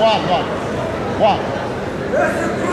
one, one. One.